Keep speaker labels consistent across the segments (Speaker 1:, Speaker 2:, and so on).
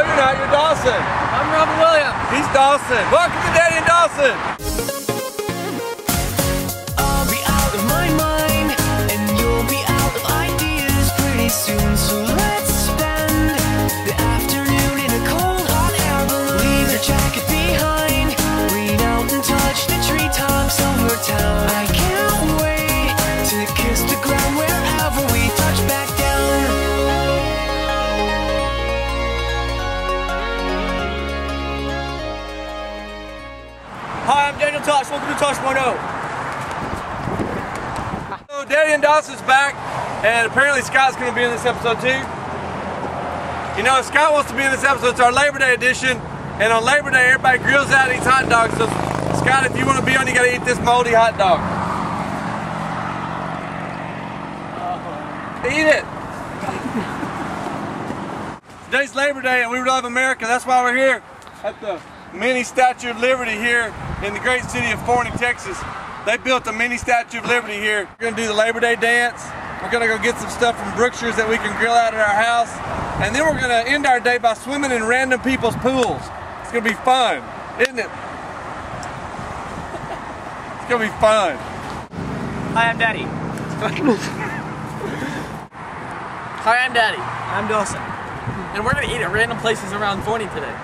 Speaker 1: No, you're not. You're Dawson.
Speaker 2: I'm Robin Williams.
Speaker 1: He's Dawson. Welcome to Daddy and Dawson.
Speaker 3: I'll be Rush.0. So
Speaker 1: Daddy and Dawson's back, and apparently Scott's going to be in this episode too. You know, if Scott wants to be in this episode, it's our Labor Day edition, and on Labor Day, everybody grills out and eats hot dogs. So, Scott, if you want to be on, you got to eat this moldy hot dog. Uh-huh. Eat it. Today's Labor Day and we love America. That's why we're here at the mini Statue of Liberty here in the great city of Forney, Texas. They built a mini Statue of Liberty here. We're gonna do the Labor Day dance. We're gonna go get some stuff from Brookshire's that we can grill out at our house. And then we're gonna end our day by swimming in random people's pools. It's gonna be fun, isn't it? It's gonna be fun.
Speaker 2: Hi, I'm Daddy. Hi, I'm Daddy. I'm Dawson. And we're gonna eat at random places around Forney today.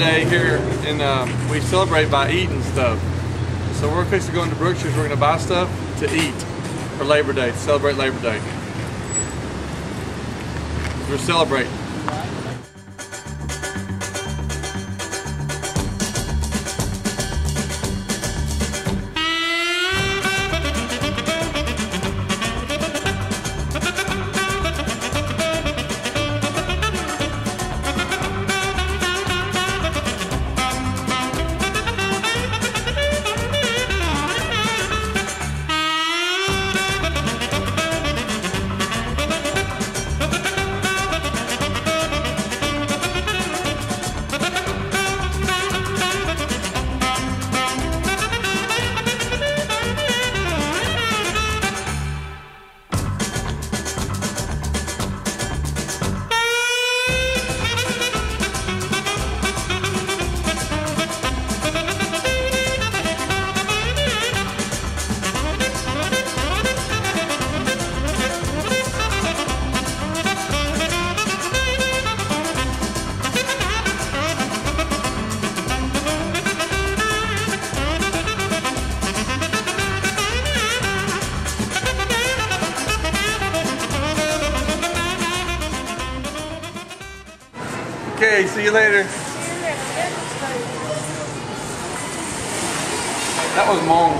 Speaker 1: Day here, and um, we celebrate by eating stuff. So we're fixing to go into Brookshire's. We're gonna buy stuff to eat for Labor Day, to celebrate Labor Day. We're celebrating. Okay, see you later. That was Mong.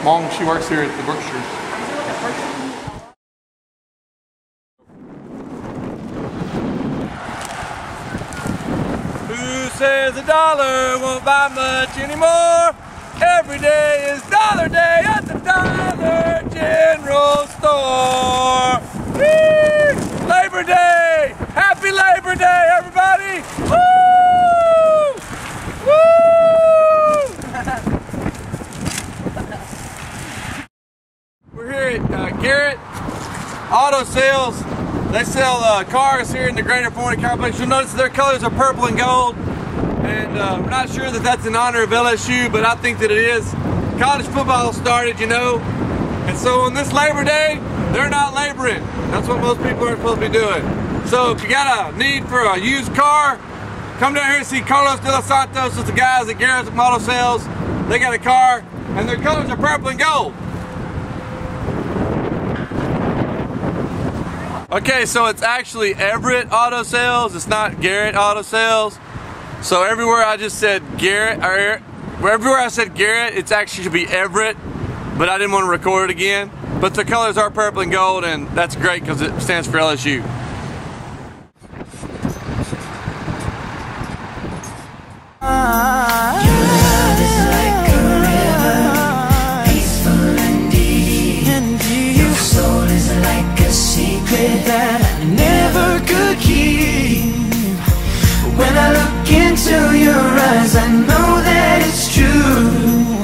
Speaker 1: Mong, she works here at the Brookshire. Who says a dollar won't buy much anymore? Every day is dollar day at the Dollar General Store. Whee! Labor Day! Happy Labor Day, everybody! Woo! Woo! We're uh, Auto Sales. They sell uh, cars here in the Greater Forney Complex. You'll notice their colors are purple and gold. And uh, we're not sure that that's in honor of LSU, but I think that it is. College football started, you know. And so on this Labor Day, they're not laboring. That's what most people are supposed to be doing. So if you got a need for a used car, come down here and see Carlos de los Santos with the guys at Garrett Auto Sales. They got a car, and their colors are purple and gold. Okay, so it's actually Everett Auto Sales. It's not Garrett Auto Sales. So everywhere I just said Garrett, or everywhere I said Garrett, it's actually should be Everett, but I didn't want to record it again. but the colors are purple and gold, and that's great because it stands for LSU.
Speaker 3: Eyes, I know that it's true.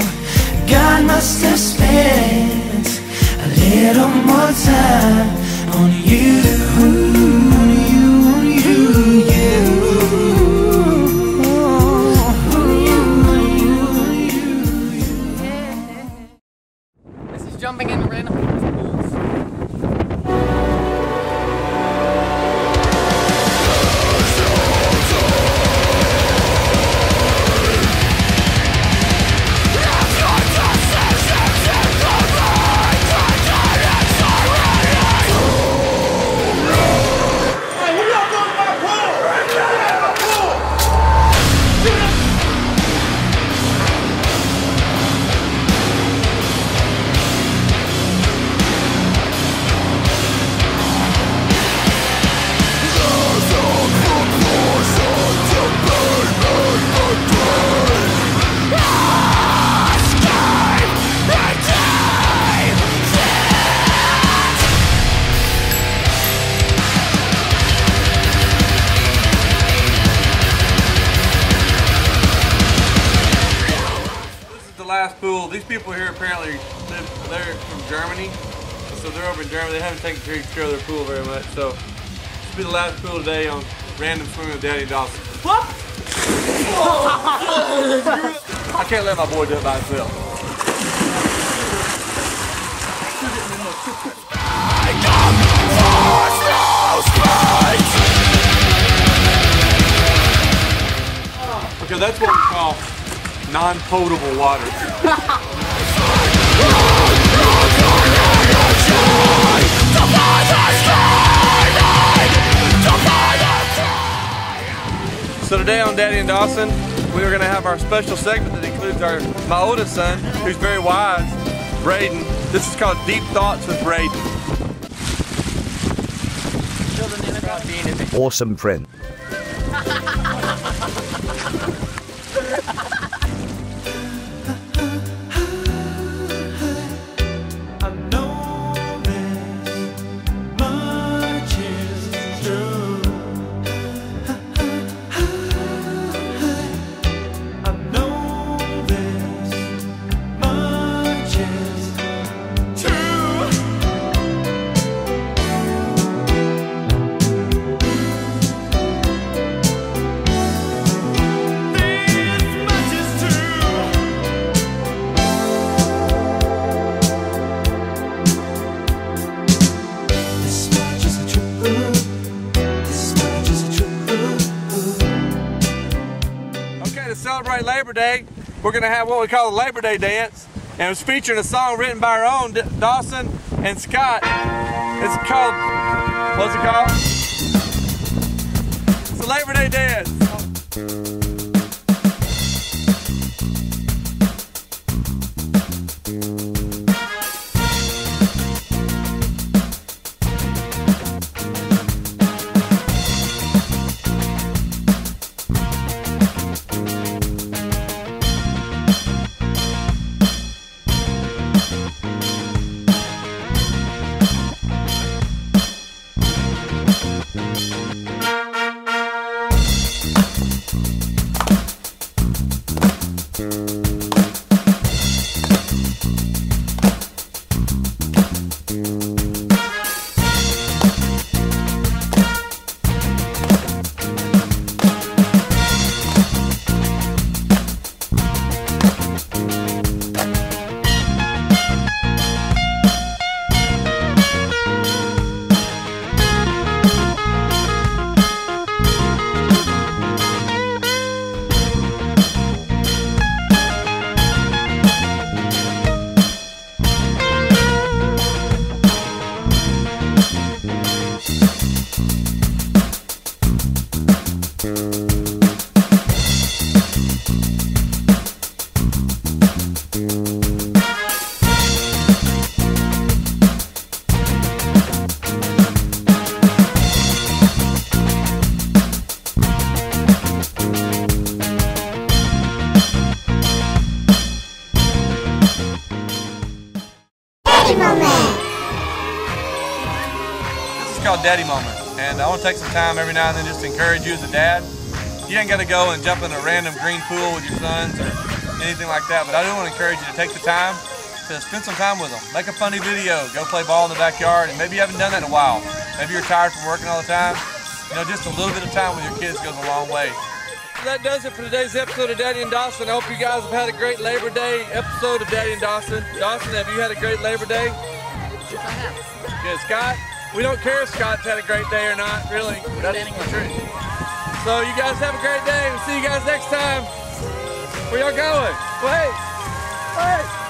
Speaker 3: God must have spent a little more time. On you,
Speaker 2: This is
Speaker 1: the last pool. These people here apparently live, they're from Germany. So they're over in Germany. They haven't taken care of their pool very much. So this will be the last pool today on Random Swimming with Daddy Dawson. I can't let my boy do it by himself. Okay, that's what we call non-potable water. So today on Daddy and Dawson, we are going to have our special segment that includes our my oldest son, who's very wise, Braden. This is called Deep Thoughts with Braden.
Speaker 2: Children in about being in it.
Speaker 4: Awesome friend.
Speaker 1: Day, we're going to have what we call the Labor Day dance. And it's featuring a song written by our own D- Dawson and Scott. It's called, what's it called? It's the Labor Day dance. Daddy Moment, and I want to take some time every now and then just to encourage you as a dad. You ain't got to go and jump in a random green pool with your sons or anything like that, but I do want to encourage you to take the time to spend some time with them. Make a funny video, go play ball in the backyard, and maybe you haven't done that in a while. Maybe you're tired from working all the time. You know, just a little bit of time with your kids goes a long way. That does it for today's episode of Daddy and Dawson. I hope you guys have had a great Labor Day episode of Daddy and Dawson. Dawson, have you had a great Labor Day?
Speaker 2: Yes, I have.
Speaker 1: Good, Scott. We don't care if Scott's had a great day or not, really. That's the truth. So you guys have a great day. We'll see you guys next time. Where y'all going? Wait. Wait.